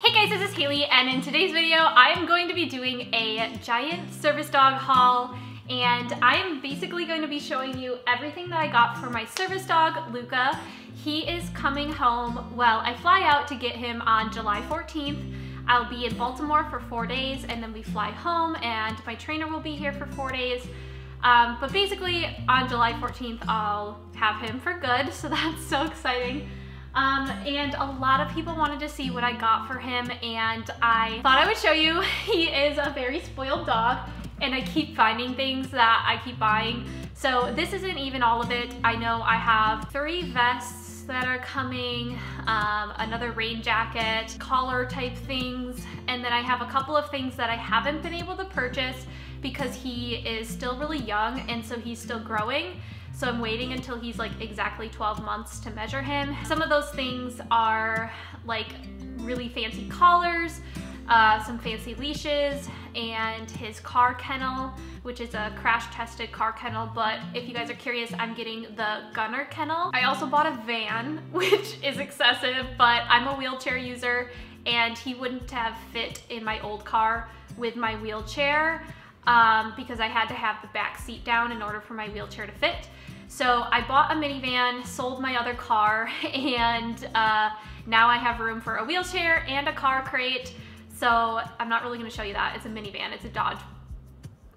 Hey guys, this is Haley and in today's video I am going to be doing a giant service dog haul and I am basically going to be showing you everything that I got for my service dog, Luca. He is coming home, well, I fly out to get him on July 14th. I'll be in Baltimore for four days and then we fly home and my trainer will be here for four days. Um, but basically on July 14th I'll have him for good, so that's so exciting. Um, and a lot of people wanted to see what I got for him and I thought I would show you. He is a very spoiled dog and I keep finding things that I keep buying. So this isn't even all of it. I know I have three vests that are coming, um, another rain jacket, collar type things, and then I have a couple of things that I haven't been able to purchase because he is still really young and so he's still growing. So I'm waiting until he's like exactly 12 months to measure him. Some of those things are like really fancy collars, uh, some fancy leashes, and his car kennel, which is a crash tested car kennel. But if you guys are curious, I'm getting the Gunner kennel. I also bought a van, which is excessive, but I'm a wheelchair user and he wouldn't have fit in my old car with my wheelchair um, because I had to have the back seat down in order for my wheelchair to fit. So I bought a minivan, sold my other car, and uh, now I have room for a wheelchair and a car crate. So I'm not really gonna show you that. It's a minivan, it's a Dodge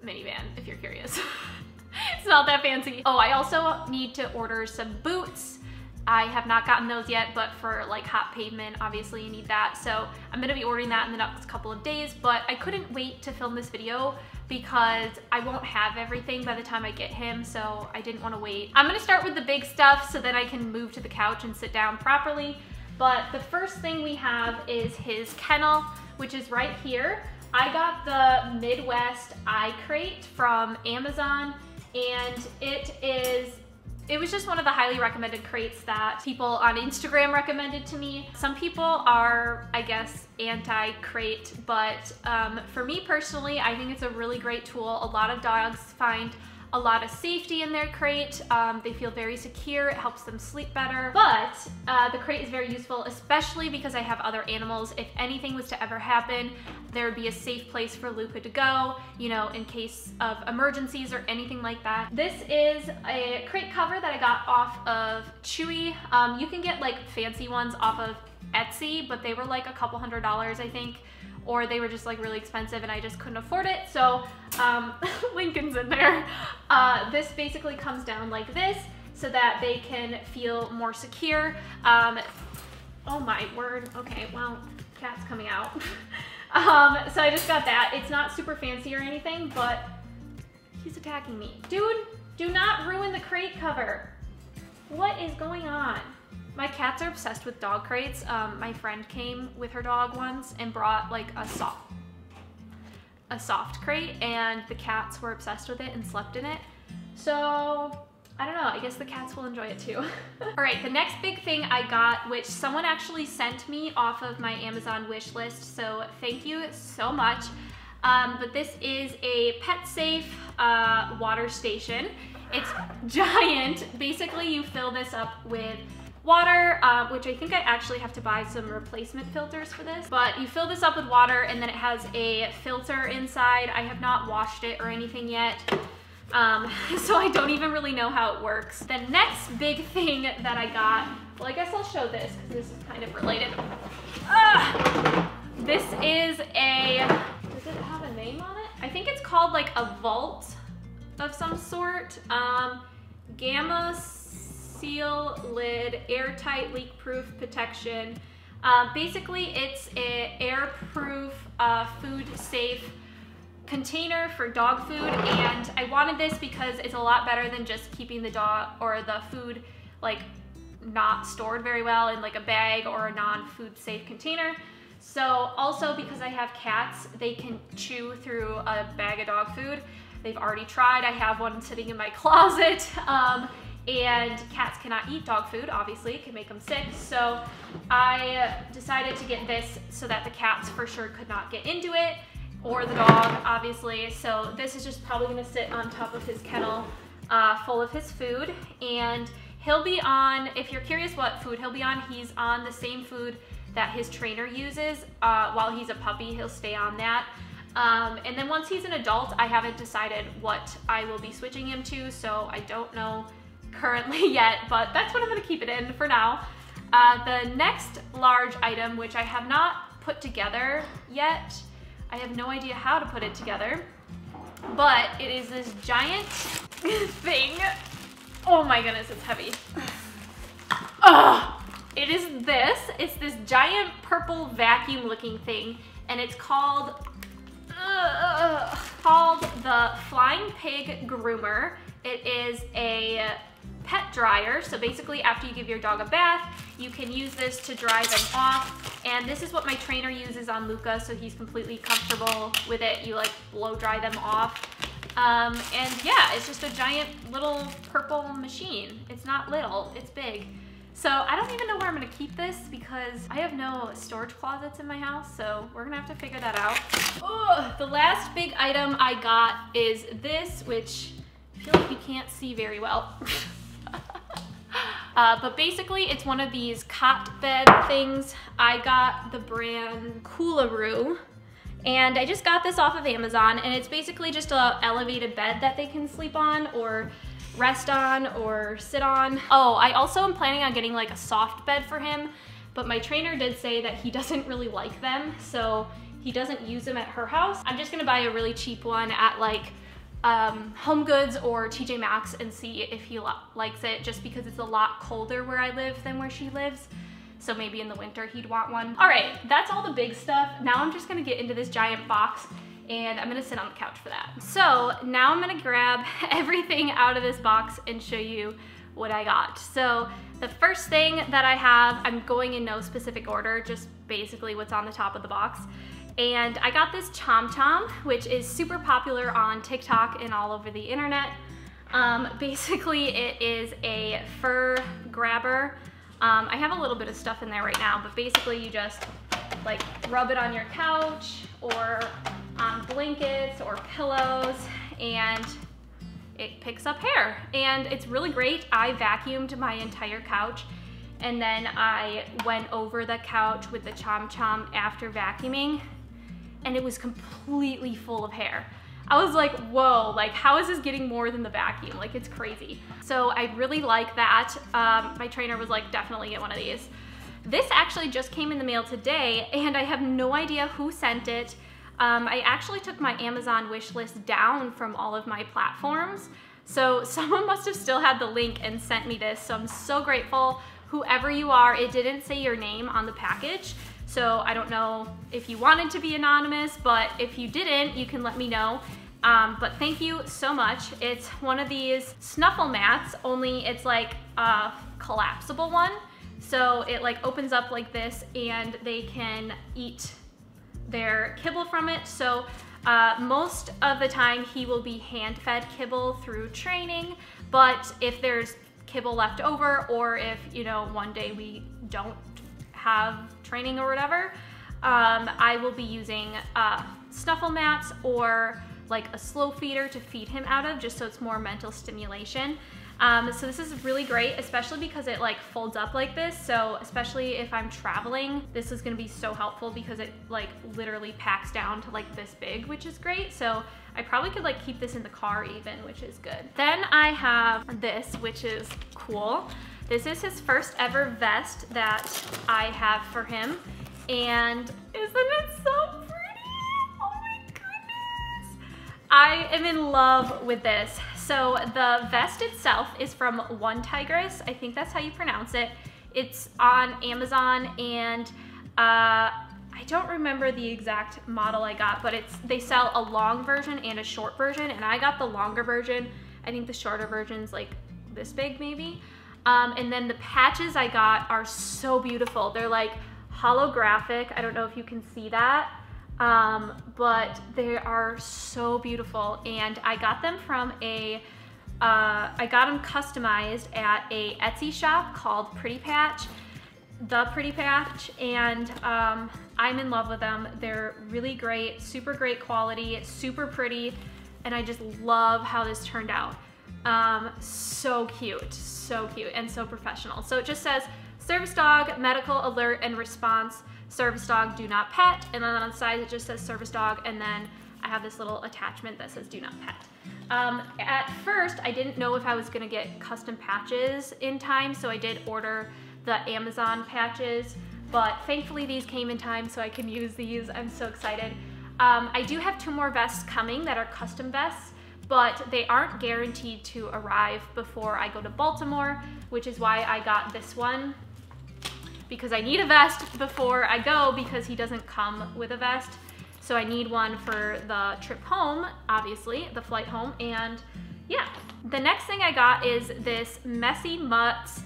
minivan, if you're curious. it's not that fancy. Oh, I also need to order some boots. I have not gotten those yet, but for like hot pavement, obviously you need that. So I'm gonna be ordering that in the next couple of days, but I couldn't wait to film this video because I won't have everything by the time I get him, so I didn't wanna wait. I'm gonna start with the big stuff so that I can move to the couch and sit down properly. But the first thing we have is his kennel, which is right here. I got the Midwest Eye Crate from Amazon and it is it was just one of the highly recommended crates that people on Instagram recommended to me. Some people are, I guess, anti-crate, but um, for me personally, I think it's a really great tool. A lot of dogs find a lot of safety in their crate. Um, they feel very secure. It helps them sleep better. But uh, the crate is very useful, especially because I have other animals. If anything was to ever happen, there would be a safe place for Luca to go, you know, in case of emergencies or anything like that. This is a crate cover that I got off of Chewy. Um, you can get like fancy ones off of Etsy, but they were like a couple hundred dollars, I think or they were just like really expensive and I just couldn't afford it. So um, Lincoln's in there. Uh, this basically comes down like this so that they can feel more secure. Um, oh my word. Okay, well, cat's coming out. um, so I just got that. It's not super fancy or anything, but he's attacking me. Dude, do not ruin the crate cover. What is going on? My cats are obsessed with dog crates. Um, my friend came with her dog once and brought like a soft, a soft crate and the cats were obsessed with it and slept in it. So I don't know, I guess the cats will enjoy it too. All right, the next big thing I got, which someone actually sent me off of my Amazon wish list, so thank you so much. Um, but this is a pet safe uh, water station. It's giant. Basically, you fill this up with water, uh, which I think I actually have to buy some replacement filters for this. But you fill this up with water and then it has a filter inside. I have not washed it or anything yet. Um, so I don't even really know how it works. The next big thing that I got, well, I guess I'll show this because this is kind of related. Ah, this is a, does it have a name on it? I think it's called like a vault of some sort. Um, Gamma seal lid, airtight leak-proof protection. Uh, basically, it's an air-proof, uh, food-safe container for dog food, and I wanted this because it's a lot better than just keeping the dog or the food like not stored very well in like a bag or a non-food safe container. So also because I have cats, they can chew through a bag of dog food. They've already tried. I have one sitting in my closet. Um, and cats cannot eat dog food, obviously, it can make them sick. So I decided to get this so that the cats for sure could not get into it, or the dog, obviously. So this is just probably gonna sit on top of his kennel uh, full of his food, and he'll be on, if you're curious what food he'll be on, he's on the same food that his trainer uses uh, while he's a puppy. He'll stay on that. Um, and then once he's an adult, I haven't decided what I will be switching him to, so I don't know currently yet, but that's what I'm gonna keep it in for now. Uh, the next large item, which I have not put together yet, I have no idea how to put it together, but it is this giant thing. Oh my goodness, it's heavy. It is this, it's this giant purple vacuum looking thing, and it's called uh, called the Flying Pig Groomer. It is a pet dryer. So basically after you give your dog a bath, you can use this to dry them off. And this is what my trainer uses on Luca, so he's completely comfortable with it. You like blow dry them off. Um, and yeah, it's just a giant little purple machine. It's not little, it's big. So I don't even know where I'm gonna keep this because I have no storage closets in my house, so we're gonna have to figure that out. Oh, the last big item I got is this, which I feel like you can't see very well. uh, but basically it's one of these cot bed things. I got the brand Coolaroo. And I just got this off of Amazon and it's basically just a elevated bed that they can sleep on or rest on or sit on. Oh, I also am planning on getting like a soft bed for him, but my trainer did say that he doesn't really like them, so he doesn't use them at her house. I'm just gonna buy a really cheap one at like um, Home Goods or TJ Maxx and see if he likes it just because it's a lot colder where I live than where she lives. So maybe in the winter he'd want one. All right, that's all the big stuff. Now I'm just gonna get into this giant box and I'm gonna sit on the couch for that. So now I'm gonna grab everything out of this box and show you what I got. So the first thing that I have, I'm going in no specific order, just basically what's on the top of the box. And I got this Chom Chom, which is super popular on TikTok and all over the internet. Um, basically, it is a fur grabber. Um, I have a little bit of stuff in there right now, but basically you just like rub it on your couch or on blankets or pillows and it picks up hair and it's really great. I vacuumed my entire couch and then I went over the couch with the Chom Chom after vacuuming and it was completely full of hair. I was like, whoa, like how is this getting more than the vacuum? Like it's crazy. So I really like that. Um, my trainer was like, definitely get one of these. This actually just came in the mail today and I have no idea who sent it. Um, I actually took my Amazon wish list down from all of my platforms. So someone must have still had the link and sent me this. So I'm so grateful. Whoever you are, it didn't say your name on the package. So I don't know if you wanted to be anonymous, but if you didn't, you can let me know. Um, but thank you so much. It's one of these snuffle mats, only it's like a collapsible one. So it like opens up like this and they can eat their kibble from it. So uh, most of the time he will be hand-fed kibble through training, but if there's kibble left over or if, you know, one day we don't have training or whatever, um, I will be using uh, snuffle mats or like a slow feeder to feed him out of just so it's more mental stimulation. Um, so this is really great, especially because it like folds up like this. So especially if I'm traveling, this is gonna be so helpful because it like literally packs down to like this big, which is great. So I probably could like keep this in the car even, which is good. Then I have this, which is cool. This is his first ever vest that I have for him. And isn't it so pretty? Oh my goodness. I am in love with this. So the vest itself is from OneTigris. I think that's how you pronounce it. It's on Amazon and uh, I don't remember the exact model I got, but it's they sell a long version and a short version, and I got the longer version. I think the shorter version's like this big maybe. Um, and then the patches I got are so beautiful. They're like holographic. I don't know if you can see that. Um, but they are so beautiful. And I got them from a uh, I got them customized at a Etsy shop called Pretty Patch the Pretty Patch. And um, I'm in love with them they're really great super great quality super pretty. And I just love how this turned out um, so cute so cute and so professional so it just says service dog medical alert and response service dog, do not pet. And then on the side, it just says service dog. And then I have this little attachment that says do not pet. Um, at first, I didn't know if I was gonna get custom patches in time, so I did order the Amazon patches, but thankfully these came in time so I can use these. I'm so excited. Um, I do have two more vests coming that are custom vests, but they aren't guaranteed to arrive before I go to Baltimore, which is why I got this one because I need a vest before I go because he doesn't come with a vest. So I need one for the trip home, obviously, the flight home, and yeah. The next thing I got is this Messy Mutts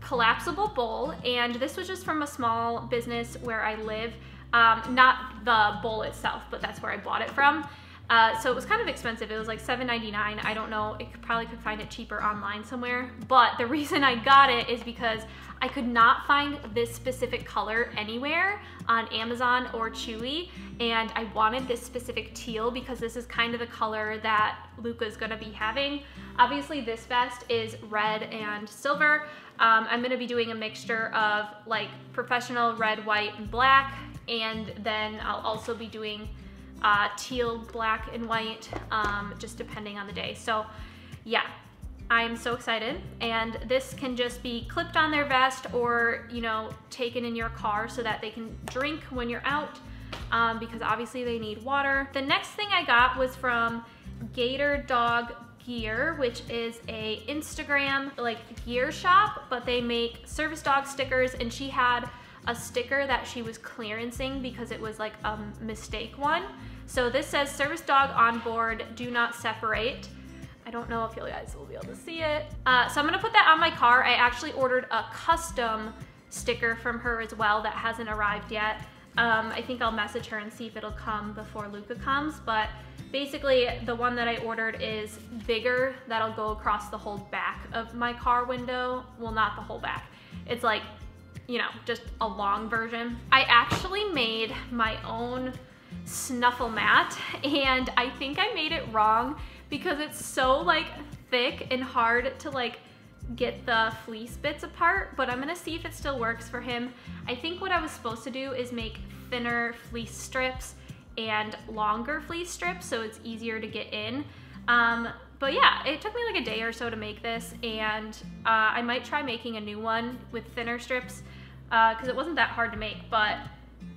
collapsible bowl, and this was just from a small business where I live. Um, not the bowl itself, but that's where I bought it from. Uh, so it was kind of expensive. It was like $7.99. I don't know. It could, probably could find it cheaper online somewhere. But the reason I got it is because I could not find this specific color anywhere on Amazon or Chewy. And I wanted this specific teal because this is kind of the color that Luca's gonna be having. Obviously this vest is red and silver. Um, I'm gonna be doing a mixture of like professional red, white, and black. And then I'll also be doing uh, teal, black, and white, um, just depending on the day. So yeah, I'm so excited. And this can just be clipped on their vest or, you know, taken in your car so that they can drink when you're out um, because obviously they need water. The next thing I got was from Gator Dog Gear, which is a Instagram like gear shop, but they make service dog stickers and she had a sticker that she was clearancing because it was like a mistake one. So this says service dog on board, do not separate. I don't know if you guys will be able to see it. Uh, so I'm gonna put that on my car. I actually ordered a custom sticker from her as well that hasn't arrived yet. Um, I think I'll message her and see if it'll come before Luca comes, but basically the one that I ordered is bigger. That'll go across the whole back of my car window. Well, not the whole back. It's like, you know, just a long version. I actually made my own snuffle mat and I think I made it wrong because it's so like thick and hard to like get the fleece bits apart, but I'm gonna see if it still works for him. I think what I was supposed to do is make thinner fleece strips and longer fleece strips so it's easier to get in. Um, but yeah, it took me like a day or so to make this and uh, I might try making a new one with thinner strips because uh, it wasn't that hard to make, but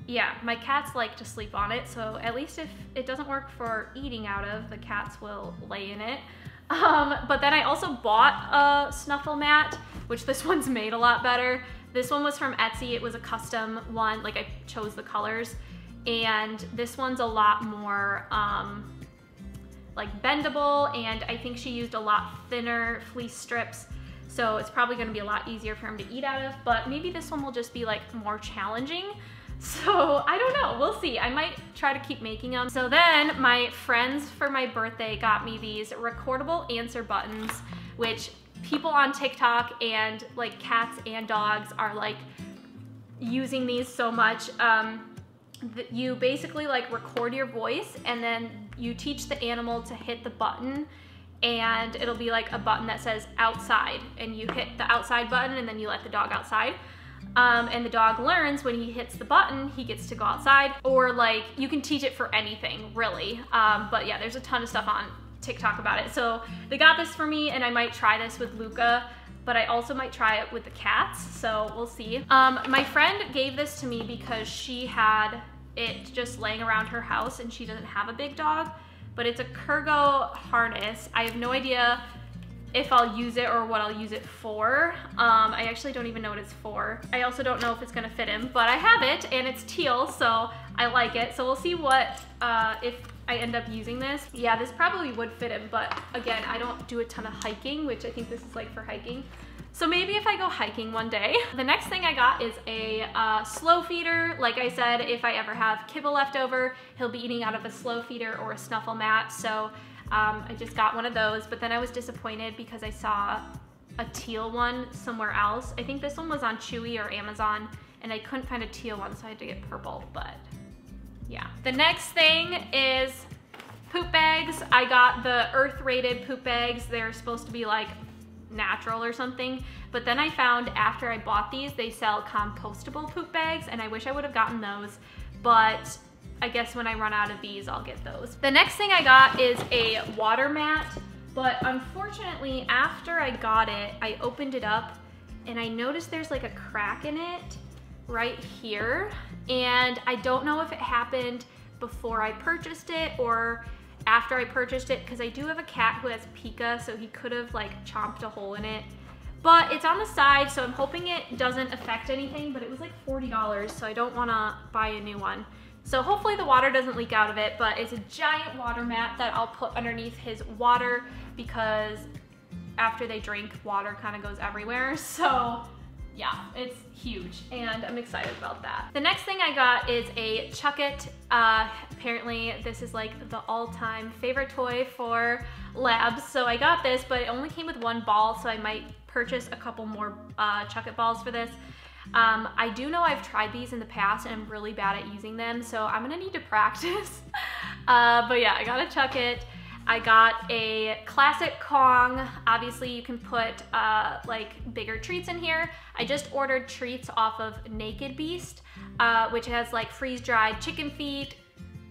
yeah, my cats like to sleep on it, so at least if it doesn't work for eating out of, the cats will lay in it. Um, but then I also bought a snuffle mat, which this one's made a lot better. This one was from Etsy. It was a custom one, like I chose the colors. And this one's a lot more um, like bendable, and I think she used a lot thinner fleece strips. So it's probably gonna be a lot easier for him to eat out of, but maybe this one will just be like more challenging. So I don't know, we'll see. I might try to keep making them. So then my friends for my birthday got me these recordable answer buttons, which people on TikTok and like cats and dogs are like using these so much. Um, you basically like record your voice and then you teach the animal to hit the button and it'll be like a button that says outside and you hit the outside button and then you let the dog outside. Um, and the dog learns when he hits the button, he gets to go outside. Or like, you can teach it for anything, really. Um, but yeah, there's a ton of stuff on TikTok about it. So they got this for me and I might try this with Luca but I also might try it with the cats, so we'll see. Um, my friend gave this to me because she had it just laying around her house and she doesn't have a big dog, but it's a Kurgo harness. I have no idea if I'll use it or what I'll use it for. Um, I actually don't even know what it's for. I also don't know if it's gonna fit him, but I have it and it's teal, so I like it. So we'll see what, uh, if I end up using this. Yeah, this probably would fit him, but again, I don't do a ton of hiking, which I think this is like for hiking. So maybe if I go hiking one day. The next thing I got is a uh, slow feeder. Like I said, if I ever have kibble left over, he'll be eating out of a slow feeder or a snuffle mat. So um, I just got one of those, but then I was disappointed because I saw a teal one somewhere else. I think this one was on Chewy or Amazon, and I couldn't find a teal one, so I had to get purple, but yeah. The next thing is poop bags. I got the earth rated poop bags. They're supposed to be like natural or something. But then I found after I bought these, they sell compostable poop bags and I wish I would have gotten those, but I guess when I run out of these, I'll get those. The next thing I got is a water mat, but unfortunately after I got it, I opened it up and I noticed there's like a crack in it right here. And I don't know if it happened before I purchased it or after I purchased it because I do have a cat who has pica, so he could have like chomped a hole in it. But it's on the side, so I'm hoping it doesn't affect anything, but it was like $40, so I don't wanna buy a new one. So hopefully the water doesn't leak out of it, but it's a giant water mat that I'll put underneath his water because after they drink, water kind of goes everywhere. So yeah, it's huge and I'm excited about that. The next thing I got is a Chuckit. Uh, apparently this is like the all-time favorite toy for labs. So I got this, but it only came with one ball, so I might purchase a couple more uh, Chuckit balls for this. Um, I do know I've tried these in the past and I'm really bad at using them, so I'm gonna need to practice. uh, but yeah, I gotta chuck it. I got a classic Kong. Obviously you can put uh, like bigger treats in here. I just ordered treats off of Naked Beast, uh, which has like freeze-dried chicken feet,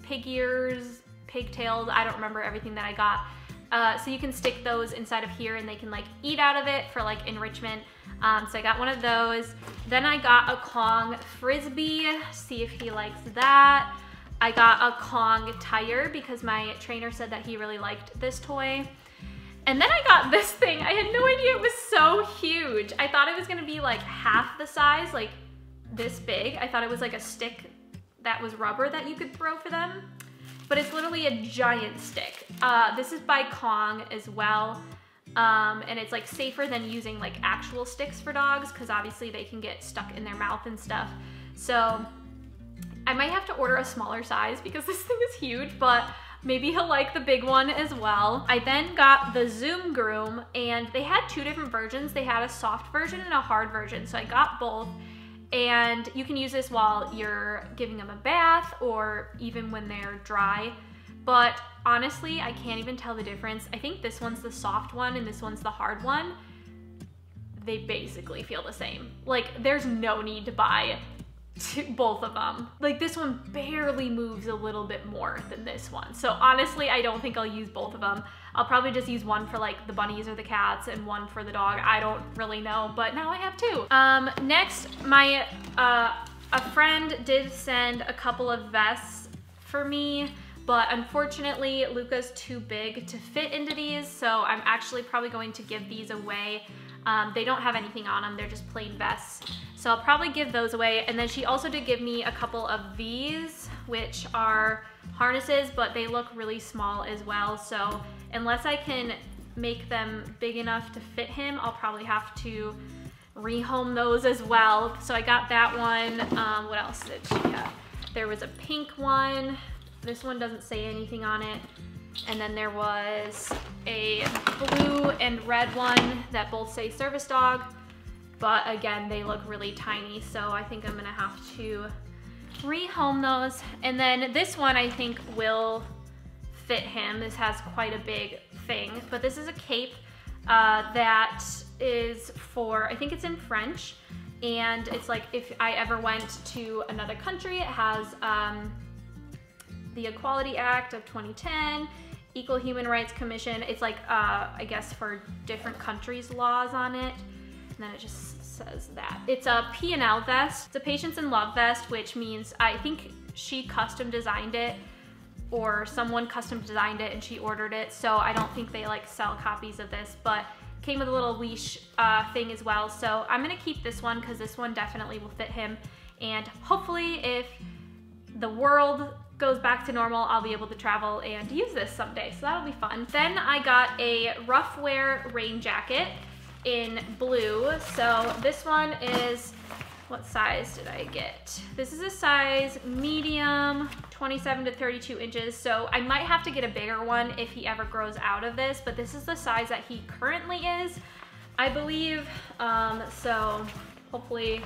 pig ears, pigtails. I don't remember everything that I got. Uh, so you can stick those inside of here and they can like eat out of it for like enrichment. Um, so I got one of those. Then I got a Kong Frisbee, see if he likes that. I got a Kong tire because my trainer said that he really liked this toy. And then I got this thing. I had no idea it was so huge. I thought it was gonna be like half the size, like this big. I thought it was like a stick that was rubber that you could throw for them. But it's literally a giant stick. Uh, this is by Kong as well. Um, and it's like safer than using like actual sticks for dogs because obviously they can get stuck in their mouth and stuff. So I might have to order a smaller size because this thing is huge, but maybe he'll like the big one as well. I then got the Zoom Groom and they had two different versions. They had a soft version and a hard version. So I got both and you can use this while you're giving them a bath or even when they're dry. But honestly, I can't even tell the difference. I think this one's the soft one and this one's the hard one. They basically feel the same. Like there's no need to buy to both of them. Like this one barely moves a little bit more than this one. So honestly, I don't think I'll use both of them. I'll probably just use one for like the bunnies or the cats and one for the dog. I don't really know, but now I have two. Um, next, my, uh, a friend did send a couple of vests for me but unfortunately Luca's too big to fit into these so I'm actually probably going to give these away. Um, they don't have anything on them, they're just plain vests. So I'll probably give those away. And then she also did give me a couple of these, which are harnesses, but they look really small as well. So unless I can make them big enough to fit him, I'll probably have to rehome those as well. So I got that one. Um, what else did she have? There was a pink one. This one doesn't say anything on it. And then there was a blue and red one that both say service dog. But again, they look really tiny, so I think I'm gonna have to rehome those. And then this one I think will fit him. This has quite a big thing, but this is a cape uh, that is for, I think it's in French, and it's like if I ever went to another country, it has um, the Equality Act of 2010, Equal Human Rights Commission. It's like, uh, I guess for different countries' laws on it. And then it just says that. It's a P&L vest. It's a Patience in Love vest, which means I think she custom designed it or someone custom designed it and she ordered it. So I don't think they like sell copies of this, but came with a little leash uh, thing as well. So I'm gonna keep this one because this one definitely will fit him. And hopefully if the world goes back to normal, I'll be able to travel and use this someday. So that'll be fun. Then I got a Ruffwear rain jacket in blue. So this one is, what size did I get? This is a size medium, 27 to 32 inches. So I might have to get a bigger one if he ever grows out of this, but this is the size that he currently is, I believe. Um, so hopefully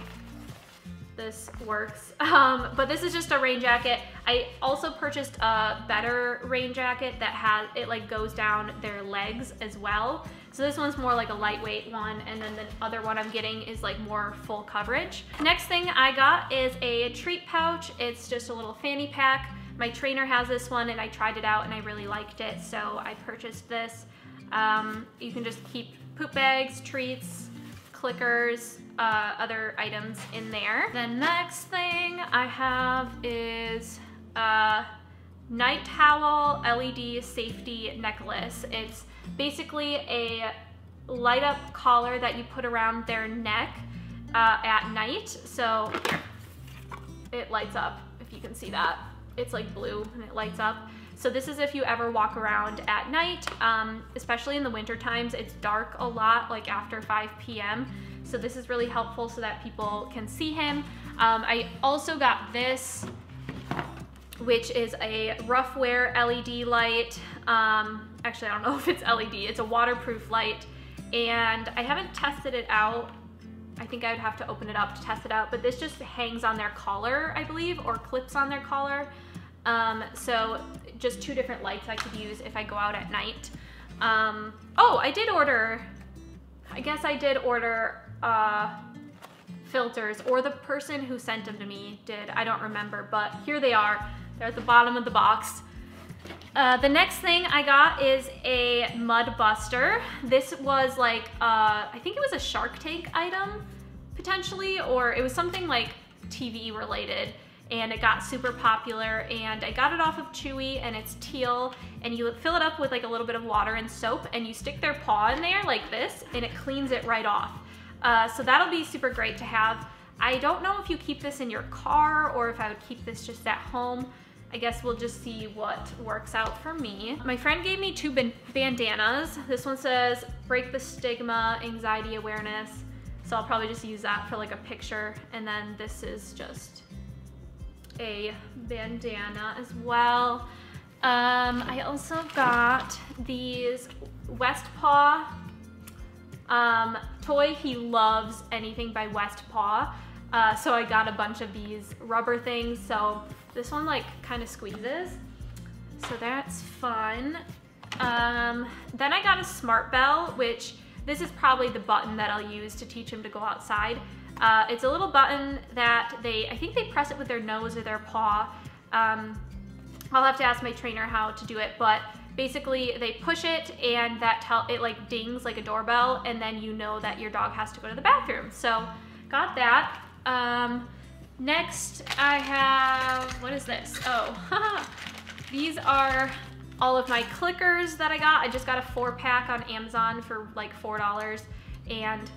this works. Um, but this is just a rain jacket. I also purchased a better rain jacket that has, it like goes down their legs as well. So this one's more like a lightweight one and then the other one I'm getting is like more full coverage. Next thing I got is a treat pouch. It's just a little fanny pack. My trainer has this one and I tried it out and I really liked it. So I purchased this. Um, you can just keep poop bags, treats, clickers, uh, other items in there. The next thing I have is a NiteHowl LED safety necklace. It's basically a light up collar that you put around their neck uh, at night. So it lights up if you can see that. It's like blue and it lights up. So this is if you ever walk around at night, um, especially in the winter times, it's dark a lot, like after 5 p.m. So this is really helpful so that people can see him. Um, I also got this, which is a Ruffwear LED light. Um, actually, I don't know if it's LED. It's a waterproof light. And I haven't tested it out. I think I would have to open it up to test it out, but this just hangs on their collar, I believe, or clips on their collar. Um, so just two different lights I could use if I go out at night. Um, oh, I did order, I guess I did order uh, filters or the person who sent them to me did. I don't remember, but here they are. They're at the bottom of the box. Uh, the next thing I got is a mud buster. This was like, uh, I think it was a Shark Tank item, potentially, or it was something like TV related and it got super popular and I got it off of Chewy and it's teal and you fill it up with like a little bit of water and soap and you stick their paw in there like this and it cleans it right off. Uh, so that'll be super great to have. I don't know if you keep this in your car or if I would keep this just at home. I guess we'll just see what works out for me. My friend gave me two bandanas. This one says, break the stigma, anxiety awareness. So I'll probably just use that for like a picture. And then this is just a bandana as well. Um, I also got these West Paw um, toy. He loves anything by West Paw. Uh, so I got a bunch of these rubber things. So this one like kind of squeezes. So that's fun. Um, then I got a smart bell, which this is probably the button that I'll use to teach him to go outside. Uh, it's a little button that they, I think they press it with their nose or their paw. Um, I'll have to ask my trainer how to do it, but basically they push it and that tell it like dings like a doorbell and then you know that your dog has to go to the bathroom. So got that. Um, next I have, what is this? Oh, these are all of my clickers that I got. I just got a four pack on Amazon for like $4 and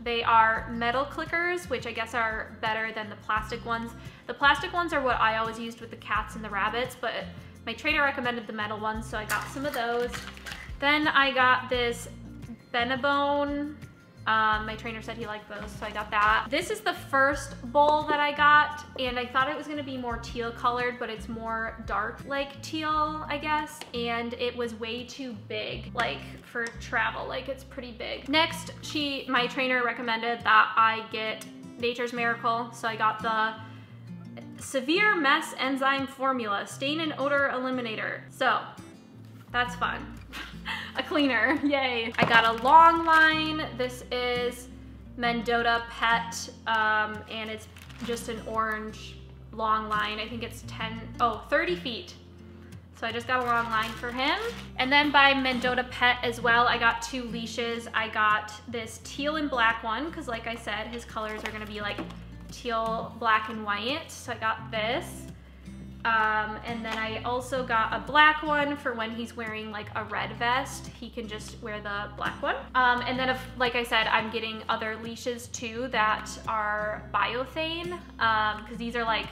they are metal clickers, which I guess are better than the plastic ones. The plastic ones are what I always used with the cats and the rabbits, but my trainer recommended the metal ones, so I got some of those. Then I got this Benebone. Um, my trainer said he liked those, so I got that. This is the first bowl that I got, and I thought it was gonna be more teal colored, but it's more dark like teal, I guess. And it was way too big, like for travel, like it's pretty big. Next, she, my trainer recommended that I get Nature's Miracle, so I got the Severe Mess Enzyme Formula Stain and Odor Eliminator. So, that's fun. a cleaner, yay. I got a long line. This is Mendota Pet, um, and it's just an orange long line. I think it's 10, oh, 30 feet. So I just got a long line for him. And then by Mendota Pet as well, I got two leashes. I got this teal and black one, because like I said, his colors are gonna be like teal, black, and white. So I got this. Um, and then I also got a black one for when he's wearing like a red vest. He can just wear the black one. Um, and then if, like I said, I'm getting other leashes too that are biothane because um, these are like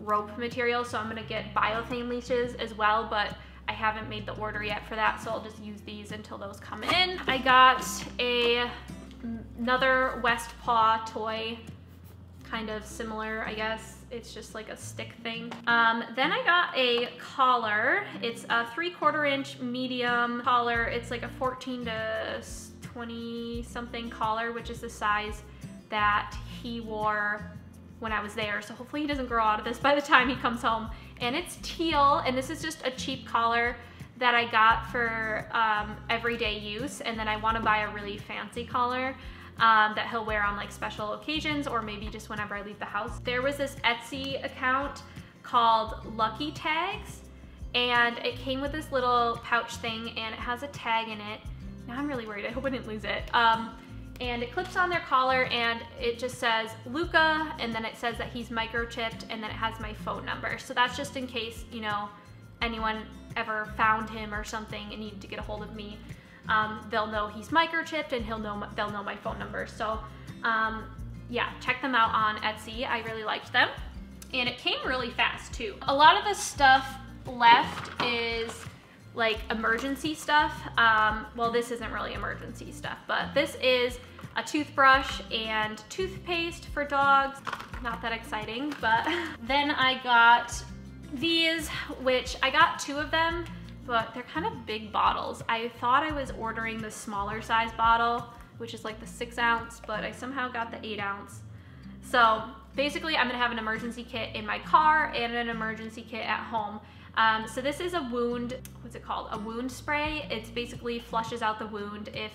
rope material. So I'm gonna get biothane leashes as well, but I haven't made the order yet for that. So I'll just use these until those come in. I got a another West Paw toy kind of similar, I guess. It's just like a stick thing. Um, then I got a collar. It's a three quarter inch medium collar. It's like a 14 to 20 something collar, which is the size that he wore when I was there. So hopefully he doesn't grow out of this by the time he comes home. And it's teal, and this is just a cheap collar that I got for um, everyday use. And then I wanna buy a really fancy collar um, that he'll wear on like special occasions or maybe just whenever I leave the house. There was this Etsy account called Lucky Tags and it came with this little pouch thing and it has a tag in it. Now I'm really worried, I hope I didn't lose it. Um, and it clips on their collar and it just says Luca and then it says that he's microchipped and then it has my phone number. So that's just in case, you know, anyone ever found him or something and needed to get a hold of me. Um, they'll know he's microchipped and he'll know they'll know my phone number. So um, yeah, check them out on Etsy. I really liked them. And it came really fast too. A lot of the stuff left is like emergency stuff. Um, well, this isn't really emergency stuff, but this is a toothbrush and toothpaste for dogs. Not that exciting, but then I got these, which I got two of them, but they're kind of big bottles. I thought I was ordering the smaller size bottle, which is like the six ounce, but I somehow got the eight ounce. So basically I'm gonna have an emergency kit in my car and an emergency kit at home. Um, so this is a wound, what's it called? A wound spray. It basically flushes out the wound if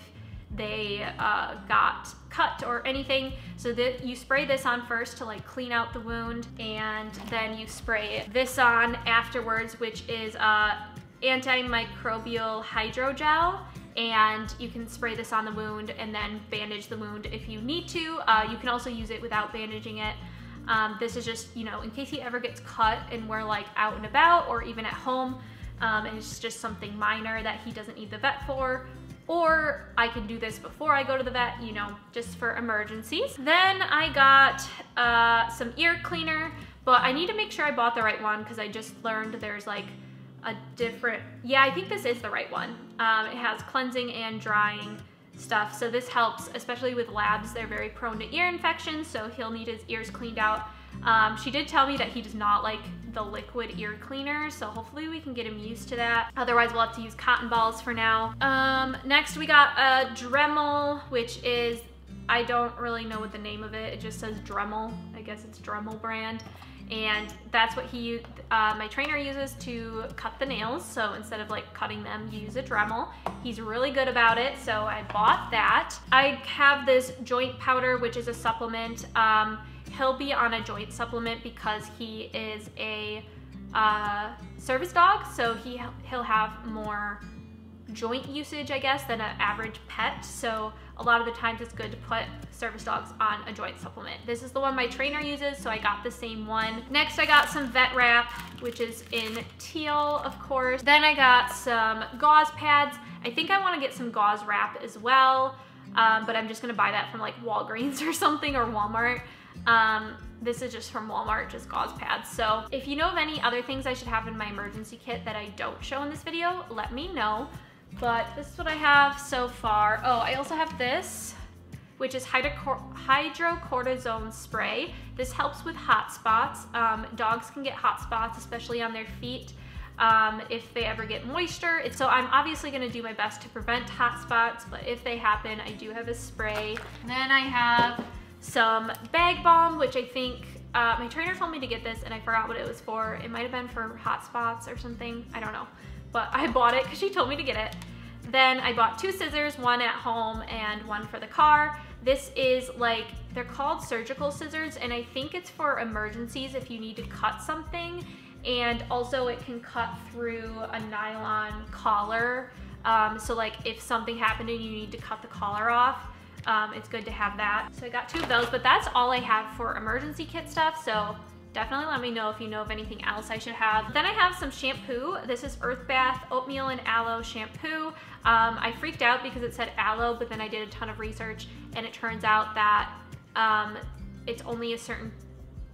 they uh, got cut or anything. So that you spray this on first to like clean out the wound and then you spray this on afterwards, which is uh, antimicrobial hydrogel and you can spray this on the wound and then bandage the wound if you need to. Uh, you can also use it without bandaging it. Um, this is just, you know, in case he ever gets cut and we're like out and about or even at home um, and it's just something minor that he doesn't need the vet for. Or I can do this before I go to the vet, you know, just for emergencies. Then I got uh, some ear cleaner, but I need to make sure I bought the right one because I just learned there's like a different, yeah, I think this is the right one. Um, it has cleansing and drying stuff. So this helps, especially with labs. They're very prone to ear infections, so he'll need his ears cleaned out. Um, she did tell me that he does not like the liquid ear cleaner, so hopefully we can get him used to that. Otherwise, we'll have to use cotton balls for now. Um, next, we got a Dremel, which is, I don't really know what the name of it. It just says Dremel. I guess it's Dremel brand and that's what he, uh, my trainer uses to cut the nails. So instead of like cutting them, you use a Dremel. He's really good about it, so I bought that. I have this joint powder, which is a supplement. Um, he'll be on a joint supplement because he is a uh, service dog, so he he'll have more joint usage, I guess, than an average pet. So a lot of the times it's good to put service dogs on a joint supplement. This is the one my trainer uses, so I got the same one. Next, I got some vet wrap, which is in teal, of course. Then I got some gauze pads. I think I wanna get some gauze wrap as well, um, but I'm just gonna buy that from like Walgreens or something or Walmart. Um, this is just from Walmart, just gauze pads. So if you know of any other things I should have in my emergency kit that I don't show in this video, let me know. But this is what I have so far. Oh, I also have this, which is hydrocortisone spray. This helps with hot spots. Um, dogs can get hot spots, especially on their feet. Um, if they ever get moisture. So I'm obviously gonna do my best to prevent hot spots, but if they happen, I do have a spray. And Then I have some bag balm, which I think uh, my trainer told me to get this and I forgot what it was for. It might have been for hot spots or something, I don't know but I bought it because she told me to get it. Then I bought two scissors, one at home and one for the car. This is like, they're called surgical scissors and I think it's for emergencies if you need to cut something. And also it can cut through a nylon collar. Um, so like if something happened and you need to cut the collar off, um, it's good to have that. So I got two of those, but that's all I have for emergency kit stuff. So Definitely let me know if you know of anything else I should have. Then I have some shampoo. This is Earth Bath Oatmeal and Aloe Shampoo. Um, I freaked out because it said aloe, but then I did a ton of research and it turns out that um, it's only a certain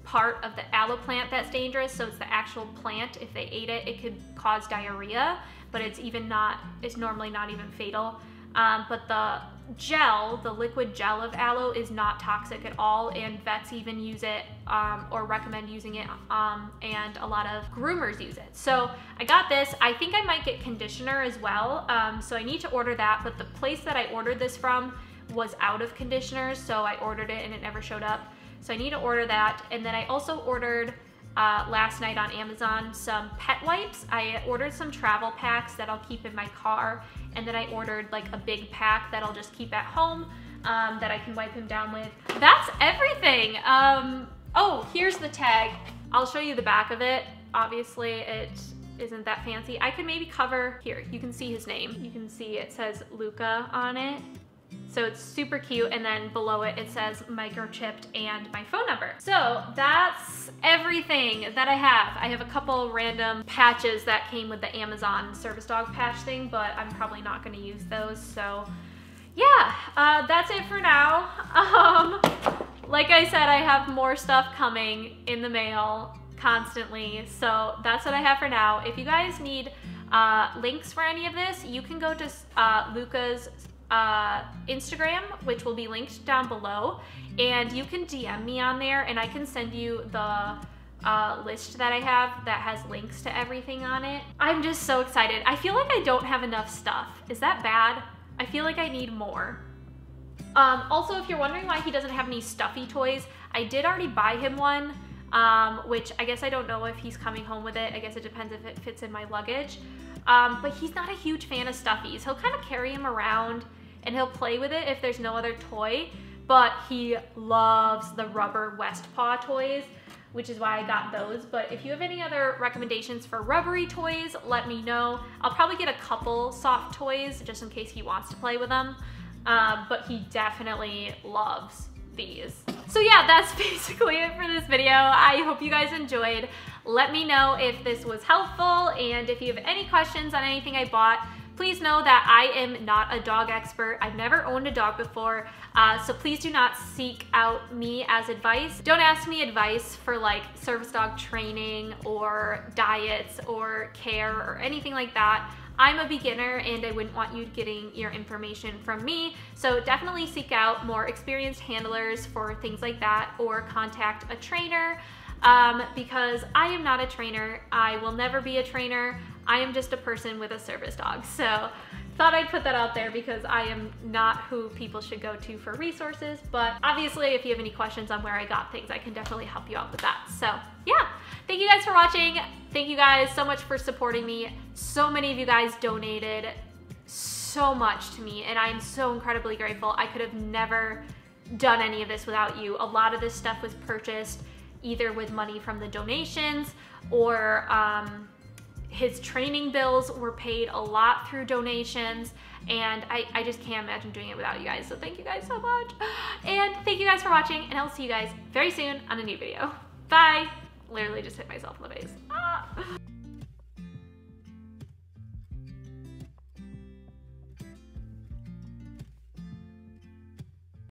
part of the aloe plant that's dangerous. So it's the actual plant. If they ate it, it could cause diarrhea, but it's even not, it's normally not even fatal. Um, but the gel, the liquid gel of aloe is not toxic at all and vets even use it um, or recommend using it um, and a lot of groomers use it. So I got this. I think I might get conditioner as well. Um, so I need to order that, but the place that I ordered this from was out of conditioners, so I ordered it and it never showed up. So I need to order that. And then I also ordered uh, last night on Amazon some pet wipes. I ordered some travel packs that I'll keep in my car. And then I ordered like a big pack that I'll just keep at home um, that I can wipe him down with. That's everything. Um, oh, here's the tag. I'll show you the back of it. Obviously it isn't that fancy. I could maybe cover, here, you can see his name. You can see it says Luca on it. So it's super cute. And then below it, it says microchipped and my phone number. So that's everything that I have. I have a couple random patches that came with the Amazon service dog patch thing, but I'm probably not gonna use those. So yeah, uh, that's it for now. Um, like I said, I have more stuff coming in the mail constantly. So that's what I have for now. If you guys need uh, links for any of this, you can go to uh, Luca's uh, Instagram, which will be linked down below, and you can DM me on there and I can send you the uh, list that I have that has links to everything on it. I'm just so excited. I feel like I don't have enough stuff. Is that bad? I feel like I need more. Um, also, if you're wondering why he doesn't have any stuffy toys, I did already buy him one, um, which I guess I don't know if he's coming home with it. I guess it depends if it fits in my luggage. Um, but he's not a huge fan of stuffies. He'll kind of carry him around and he'll play with it if there's no other toy, but he loves the rubber West Paw toys, which is why I got those. But if you have any other recommendations for rubbery toys, let me know. I'll probably get a couple soft toys just in case he wants to play with them. Um, but he definitely loves these. So yeah, that's basically it for this video. I hope you guys enjoyed. Let me know if this was helpful and if you have any questions on anything I bought, Please know that I am not a dog expert. I've never owned a dog before, uh, so please do not seek out me as advice. Don't ask me advice for like service dog training or diets or care or anything like that. I'm a beginner and I wouldn't want you getting your information from me. So definitely seek out more experienced handlers for things like that or contact a trainer um, because I am not a trainer. I will never be a trainer. I am just a person with a service dog. So thought I'd put that out there because I am not who people should go to for resources. But obviously, if you have any questions on where I got things, I can definitely help you out with that. So yeah, thank you guys for watching. Thank you guys so much for supporting me. So many of you guys donated so much to me and I'm so incredibly grateful. I could have never done any of this without you. A lot of this stuff was purchased either with money from the donations or um, his training bills were paid a lot through donations and I, I just can't imagine doing it without you guys. So thank you guys so much. And thank you guys for watching and I'll see you guys very soon on a new video. Bye. Literally just hit myself in the face. Ah.